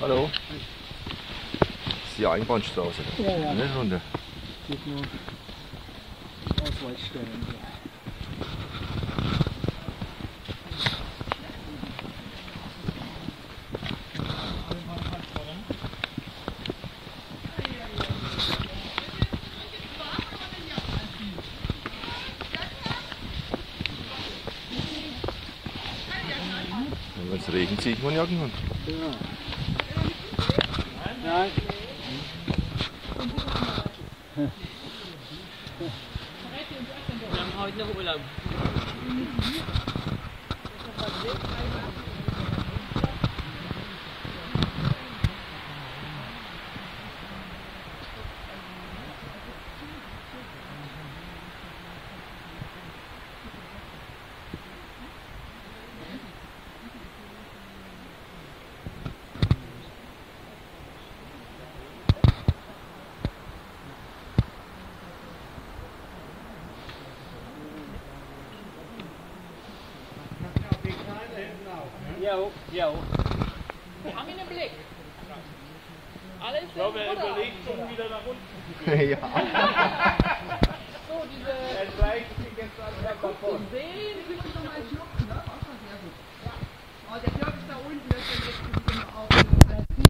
Hallo. Ist die Einbahnstraße. Ja, ja. Eine Runde. Geht nur Ausweichstellen. Ja. Wenn es regnet, ziehe ich meine Jacken an. Nein. Wir haben heute noch Urlaub. Jo, jo. Wir haben ihn im Blick. Alles Ich glaube, er überlegt schon wieder nach unten. ja. so, diese Er gleicht sich jetzt an der ich schnuppern.